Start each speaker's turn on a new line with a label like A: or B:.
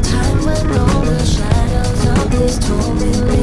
A: time when all the shadows of this town